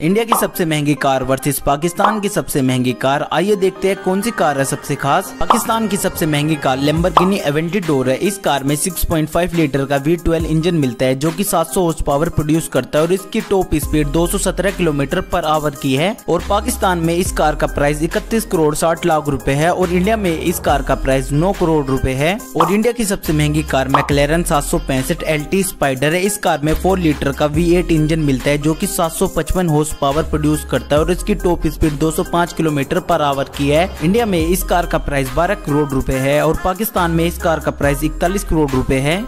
India की सबसे महँगी कार वर्सेस पाकिस्तान की सबसे महँगी कार। आइए देखते हैं कौन सी कार है सबसे खास। पाकिस्तान की सबसे महँगी कार लेम्बरगिनी एवेंटीडोर है। इस कार में 6.5 लीटर का V12 इंजन मिलता है, जो कि 700 हॉर्स पावर प्रोड्यूस करता है और इसकी top speed 217 kilometre per hour की है। और पाकिस्तान में इस कार का प्राइस इकतीस करोड़ साठ लाख रूपए है और इंडिया में इस कार का प्राइस नौ करोड़ रूपए है। और इंडिया की सबसे महँगी कार मैकलेरन सात सौ पैंसठ स्पाइडर है। इस कार में फोर लीटर का वी इंजन मिलता है, जो की सात सौ हॉर्स पावर प्रोड्यूस करता है और इसकी top speed 205 kilometre per hour की है। इंडिया में इस कार का प्राइस 12 करोड़ रुपए है और पाकिस्तान में इस कार का प्राइस इकतालीस करोड़ रुपए है।